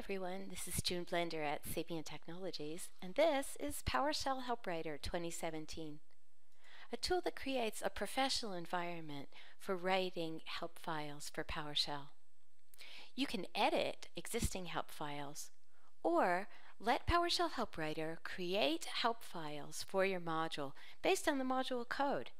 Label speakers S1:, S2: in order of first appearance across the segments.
S1: everyone, this is June Blender at SAPIEN Technologies, and this is PowerShell HelpWriter 2017, a tool that creates a professional environment for writing help files for PowerShell. You can edit existing help files, or let PowerShell HelpWriter create help files for your module based on the module code.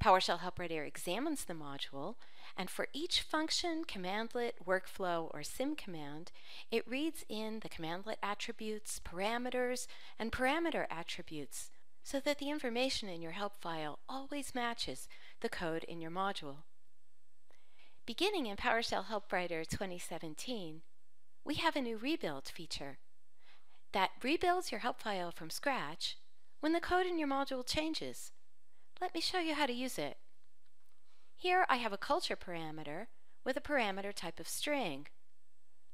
S1: PowerShell HelpWriter examines the module, and for each function, commandlet, workflow, or CIM command, it reads in the commandlet attributes, parameters, and parameter attributes so that the information in your help file always matches the code in your module. Beginning in PowerShell HelpWriter 2017, we have a new rebuild feature that rebuilds your help file from scratch when the code in your module changes let me show you how to use it. Here I have a culture parameter with a parameter type of string.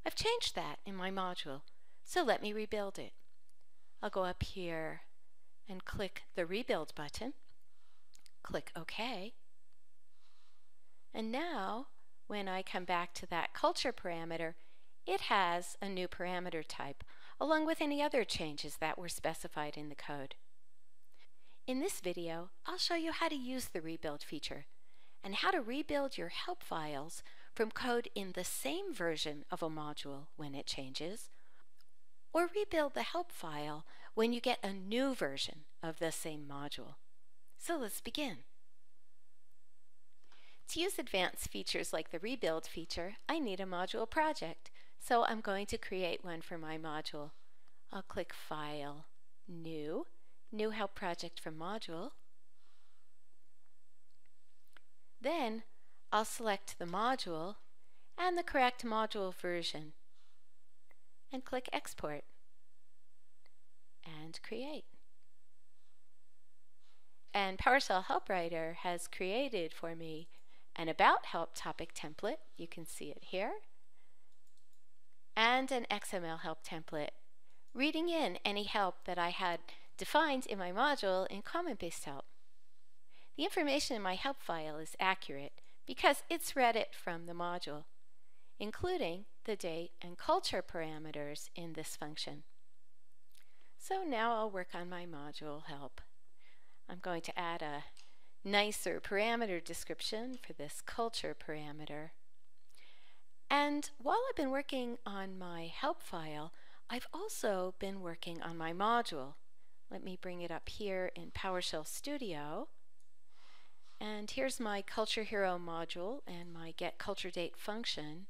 S1: I've changed that in my module, so let me rebuild it. I'll go up here and click the Rebuild button, click OK, and now when I come back to that culture parameter, it has a new parameter type, along with any other changes that were specified in the code. In this video, I'll show you how to use the rebuild feature and how to rebuild your help files from code in the same version of a module when it changes, or rebuild the help file when you get a new version of the same module. So let's begin. To use advanced features like the rebuild feature, I need a module project, so I'm going to create one for my module. I'll click File, New, New Help Project from Module. Then I'll select the module and the correct module version and click Export and Create. And PowerShell Help Writer has created for me an About Help topic template, you can see it here, and an XML help template, reading in any help that I had defined in my module in comment-based help. The information in my help file is accurate because it's read it from the module, including the date and culture parameters in this function. So now I'll work on my module help. I'm going to add a nicer parameter description for this culture parameter. And while I've been working on my help file, I've also been working on my module. Let me bring it up here in PowerShell Studio. And here's my Culture Hero module and my Get Culture Date function.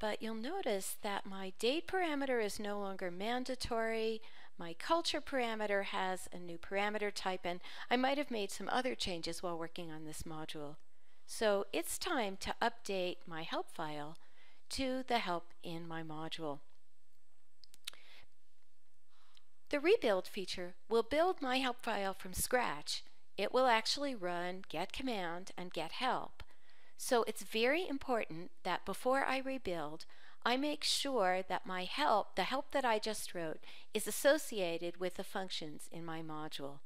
S1: But you'll notice that my date parameter is no longer mandatory. My culture parameter has a new parameter type, and I might have made some other changes while working on this module. So it's time to update my help file to the help in my module. The rebuild feature will build my help file from scratch. It will actually run get command and get help. So it's very important that before I rebuild, I make sure that my help, the help that I just wrote, is associated with the functions in my module.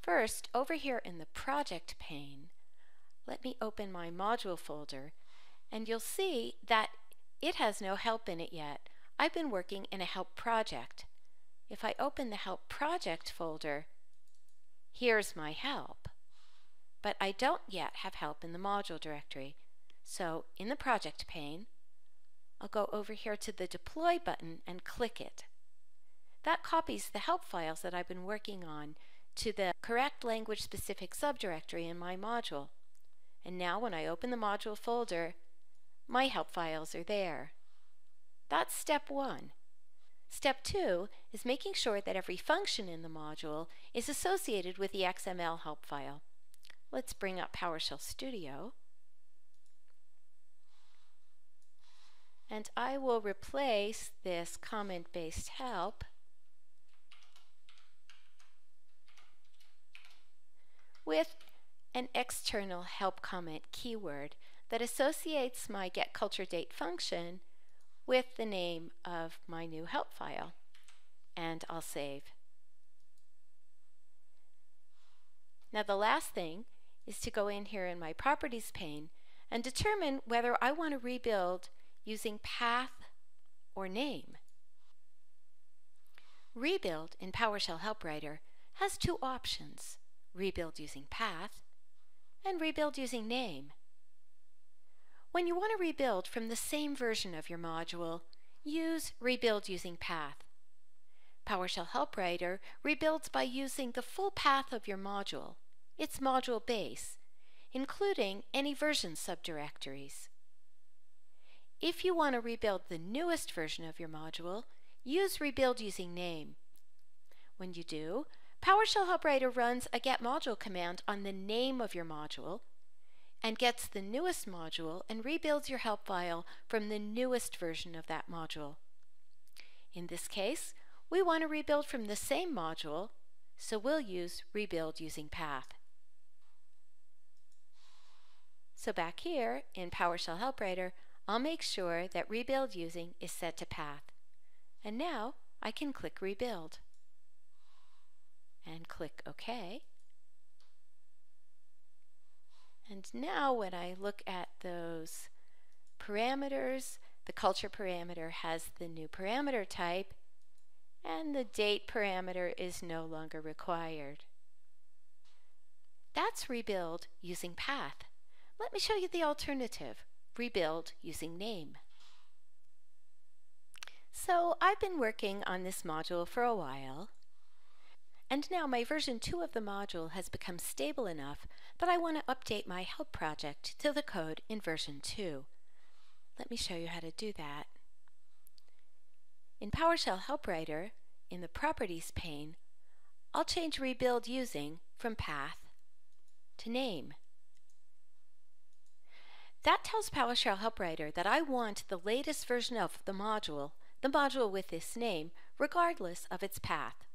S1: First, over here in the project pane, let me open my module folder and you'll see that it has no help in it yet. I've been working in a help project. If I open the Help Project folder, here's my help. But I don't yet have help in the module directory. So in the project pane, I'll go over here to the Deploy button and click it. That copies the help files that I've been working on to the correct language specific subdirectory in my module. And now when I open the module folder, my help files are there. That's step one. Step two is making sure that every function in the module is associated with the XML help file. Let's bring up PowerShell Studio. And I will replace this comment-based help with an external help comment keyword that associates my getCultureDate function with the name of my new help file and I'll save. Now the last thing is to go in here in my properties pane and determine whether I want to rebuild using path or name. Rebuild in PowerShell HelpWriter has two options, rebuild using path and rebuild using name. When you want to rebuild from the same version of your module, use rebuild using path. PowerShell HelpWriter rebuilds by using the full path of your module, its module base, including any version subdirectories. If you want to rebuild the newest version of your module, use rebuild using name. When you do, PowerShell HelpWriter runs a get module command on the name of your module and gets the newest module and rebuilds your help file from the newest version of that module. In this case, we want to rebuild from the same module, so we'll use rebuild using path. So back here in PowerShell HelpWriter, I'll make sure that rebuild using is set to path. And now I can click rebuild and click OK. And now when I look at those parameters, the culture parameter has the new parameter type and the date parameter is no longer required. That's rebuild using path. Let me show you the alternative, rebuild using name. So I've been working on this module for a while, and now my version 2 of the module has become stable enough that I want to update my help project to the code in version 2. Let me show you how to do that. In PowerShell HelpWriter, in the Properties pane, I'll change Rebuild Using from Path to Name. That tells PowerShell HelpWriter that I want the latest version of the module, the module with this name, regardless of its path.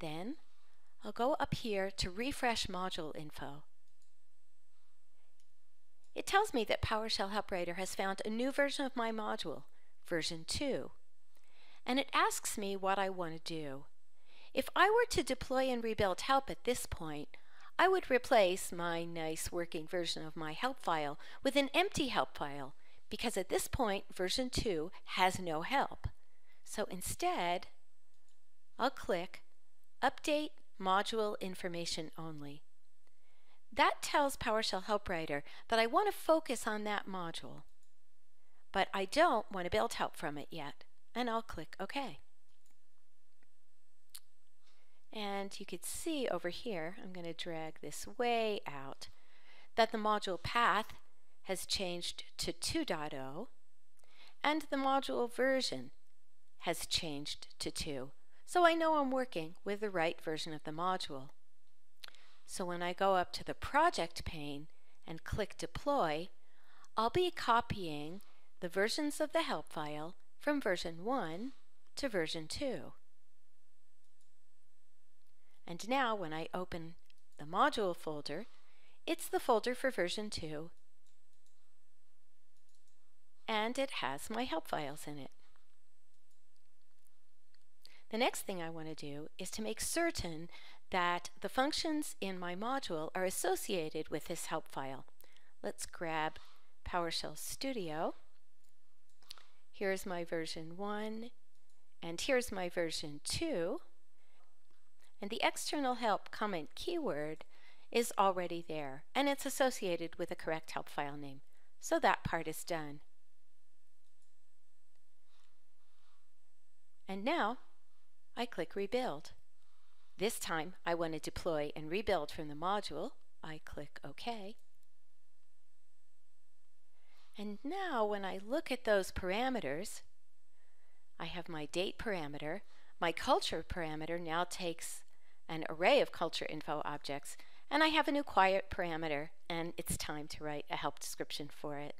S1: Then, I'll go up here to refresh module info. It tells me that PowerShell HelpWriter has found a new version of my module, version 2, and it asks me what I want to do. If I were to deploy and rebuild help at this point, I would replace my nice working version of my help file with an empty help file because at this point version 2 has no help. So instead, I'll click Update Module Information Only. That tells PowerShell HelpWriter that I want to focus on that module, but I don't want to build help from it yet, and I'll click OK. And you could see over here, I'm going to drag this way out, that the module path has changed to 2.0 and the module version has changed to 2. So I know I'm working with the right version of the module. So when I go up to the project pane and click deploy, I'll be copying the versions of the help file from version 1 to version 2. And now when I open the module folder, it's the folder for version 2 and it has my help files in it. The next thing I want to do is to make certain that the functions in my module are associated with this help file. Let's grab PowerShell Studio. Here's my version 1 and here's my version 2 and the external help comment keyword is already there and it's associated with the correct help file name. So that part is done. And now I click Rebuild. This time I want to deploy and rebuild from the module. I click OK. And now when I look at those parameters, I have my date parameter. My culture parameter now takes an array of culture info objects, and I have a new quiet parameter, and it's time to write a help description for it.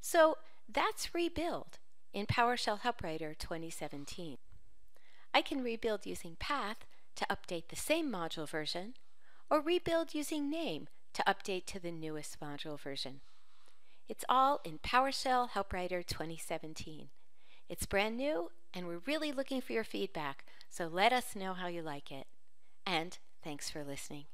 S1: So that's rebuild in PowerShell HelpWriter 2017. I can rebuild using path to update the same module version, or rebuild using name to update to the newest module version. It's all in PowerShell HelpWriter 2017. It's brand new, and we're really looking for your feedback, so let us know how you like it and thanks for listening.